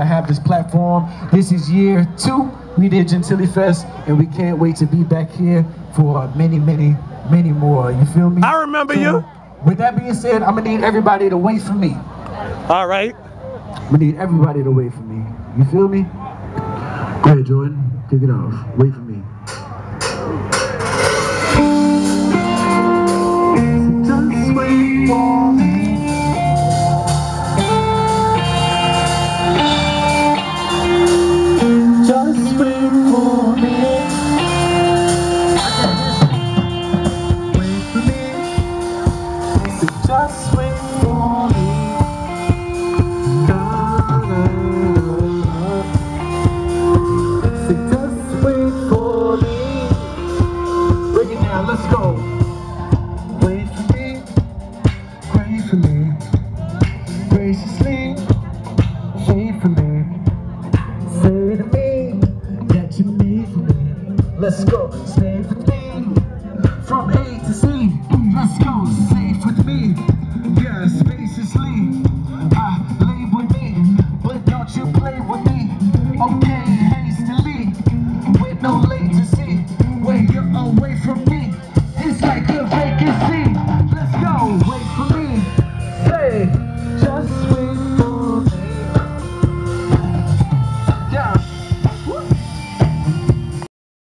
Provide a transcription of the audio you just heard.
I have this platform. This is year two. We did Gentilly Fest, and we can't wait to be back here for many, many, many more. You feel me? I remember So, you. With that being said, I'm gonna need everybody to wait for me. All right. I'm gonna need everybody to wait for me. You feel me? Go ahead, Jordan. Kick it off. Wait for me. Let's go. Stay with me. from A to Z. Let's go. Okay, hastily, with no latency.